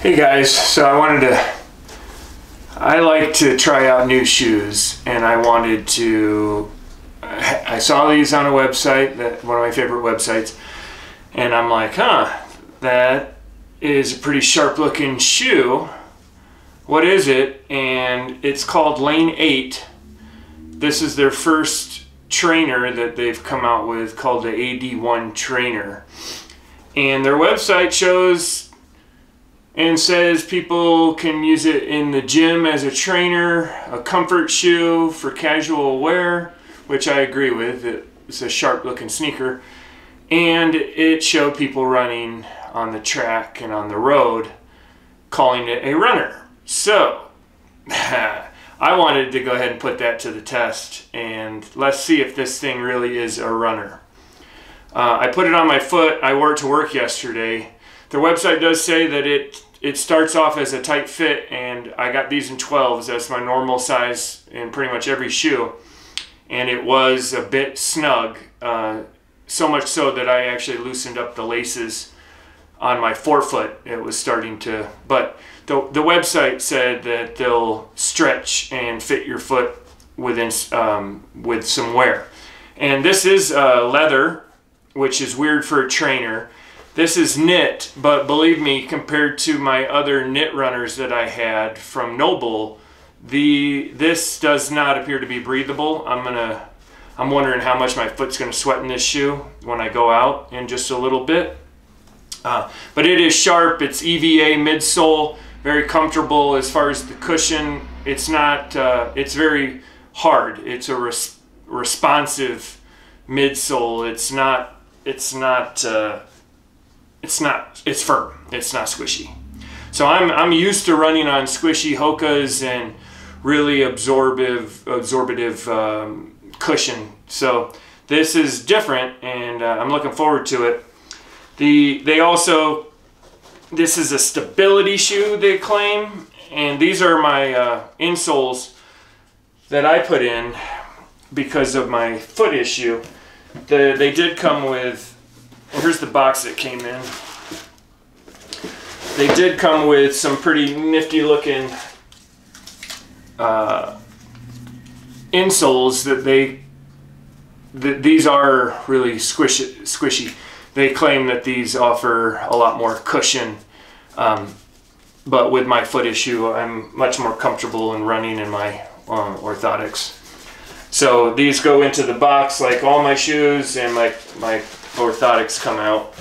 Hey guys, so I wanted to, I like to try out new shoes and I wanted to, I saw these on a website, that one of my favorite websites, and I'm like, huh, that is a pretty sharp looking shoe. What is it? And it's called Lane 8. This is their first trainer that they've come out with called the AD1 trainer. And their website shows and says people can use it in the gym as a trainer, a comfort shoe for casual wear, which I agree with. It's a sharp looking sneaker. And it showed people running on the track and on the road, calling it a runner. So, I wanted to go ahead and put that to the test and let's see if this thing really is a runner. Uh, I put it on my foot. I wore it to work yesterday their website does say that it it starts off as a tight fit, and I got these in 12s. That's my normal size in pretty much every shoe, and it was a bit snug. Uh, so much so that I actually loosened up the laces on my forefoot. It was starting to, but the the website said that they'll stretch and fit your foot within um, with some wear. And this is uh, leather, which is weird for a trainer. This is knit, but believe me, compared to my other knit runners that I had from Nobull, the this does not appear to be breathable. I'm gonna, I'm wondering how much my foot's gonna sweat in this shoe when I go out in just a little bit. Uh, but it is sharp. It's EVA midsole, very comfortable as far as the cushion. It's not. Uh, it's very hard. It's a res responsive midsole. It's not. It's not. Uh, it's not it's firm. It's not squishy. So i'm i'm used to running on squishy hokas and really absorbive absorbative um, cushion. So this is different and uh, i'm looking forward to it. The they also this is a stability shoe they claim and these are my uh, insoles that i put in because of my foot issue. The, they did come with well, here's the box that came in. They did come with some pretty nifty looking uh, insoles that they that these are really squishy, squishy. They claim that these offer a lot more cushion, um, but with my foot issue, I'm much more comfortable in running in my um, orthotics. So these go into the box like all my shoes and my, my orthotics come out.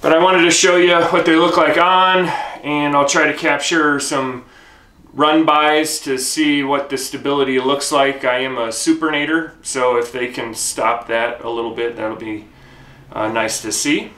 But I wanted to show you what they look like on and I'll try to capture some run bys to see what the stability looks like. I am a supinator, so if they can stop that a little bit, that'll be uh, nice to see.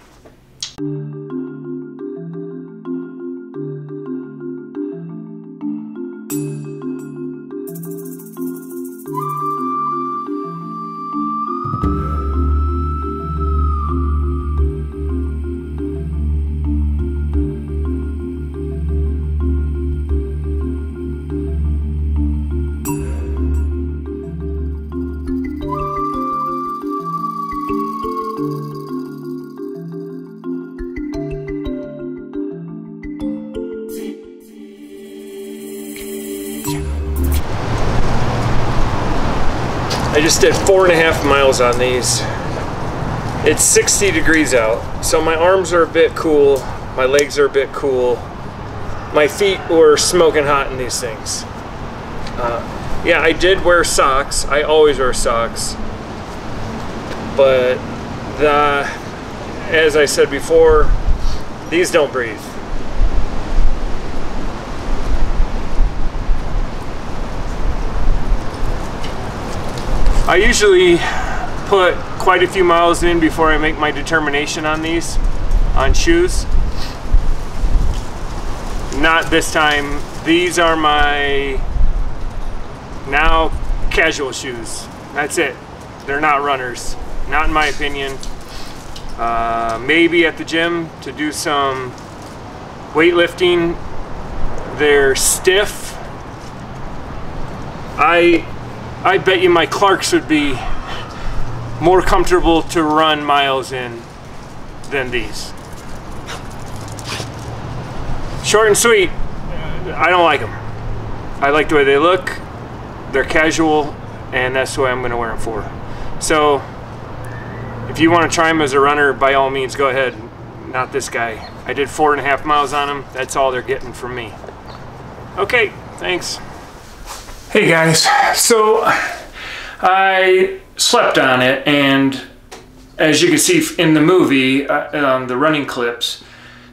I just did four and a half miles on these. It's 60 degrees out, so my arms are a bit cool, my legs are a bit cool. My feet were smoking hot in these things. Uh, yeah, I did wear socks. I always wear socks. But the, as I said before, these don't breathe. I usually put quite a few miles in before I make my determination on these, on shoes. Not this time. These are my now casual shoes. That's it. They're not runners. Not in my opinion. Uh, maybe at the gym to do some weightlifting. They're stiff. I I bet you my Clarks would be more comfortable to run miles in than these. short and sweet. I don't like them. I like the way they look. They're casual, and that's the way I'm going to wear them for. So, if you want to try them as a runner, by all means, go ahead. Not this guy. I did four and a half miles on them. That's all they're getting from me. Okay, thanks. Hey guys, so I slept on it, and as you can see in the movie, uh, um, the running clips,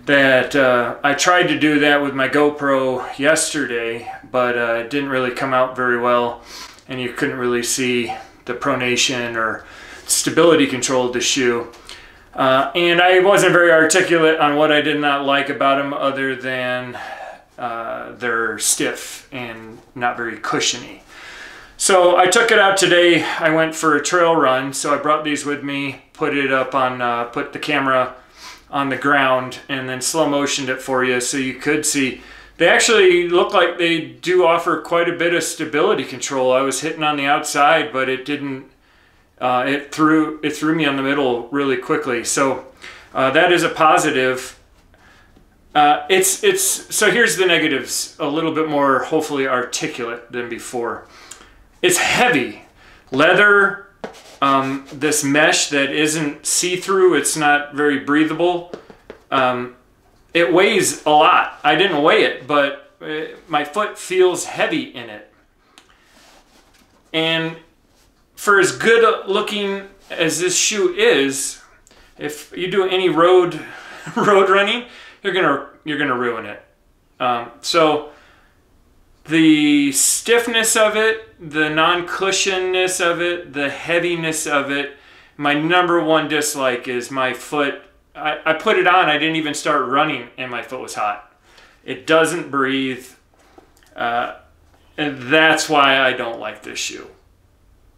that uh, I tried to do that with my GoPro yesterday, but uh, it didn't really come out very well, and you couldn't really see the pronation or stability control of the shoe. Uh, and I wasn't very articulate on what I did not like about them other than uh, they're stiff and not very cushiony. So I took it out today. I went for a trail run, so I brought these with me, put it up on, uh, put the camera on the ground, and then slow motioned it for you so you could see. They actually look like they do offer quite a bit of stability control. I was hitting on the outside, but it didn't uh, it threw it threw me on the middle really quickly. So uh, that is a positive. Uh, it's it's so here's the negatives. A little bit more hopefully articulate than before. It's heavy, leather. Um, this mesh that isn't see-through. It's not very breathable. Um, it weighs a lot. I didn't weigh it, but it, uh, my foot feels heavy in it. And for as good looking as this shoe is, if you do any road road running, you're gonna you're gonna ruin it. Um, so the stiffness of it, the non-cushionedness of it, the heaviness of it. My number one dislike is my foot. I, I put it on. I didn't even start running, and my foot was hot. It doesn't breathe, uh, and that's why I don't like this shoe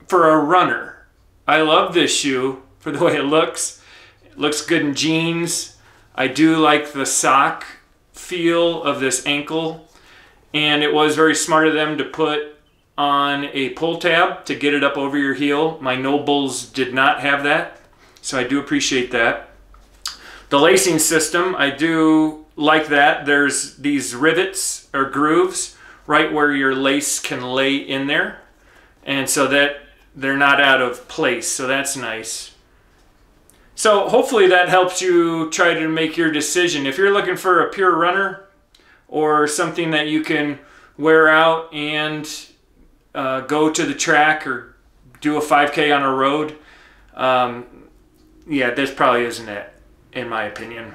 for a runner. I love this shoe for the way it looks. It looks good in jeans. I do like the sock feel of this ankle. And it was very smart of them to put on a pull tab to get it up over your heel. My Nobulls did not have that, so I do appreciate that. The lacing system, I do like that. There's these rivets or grooves right where your lace can lay in there. And so that they're not out of place, so that's nice. So hopefully that helps you try to make your decision. If you're looking for a pure runner or something that you can wear out and uh, go to the track or do a 5K on a road, um, yeah, this probably isn't it, in my opinion.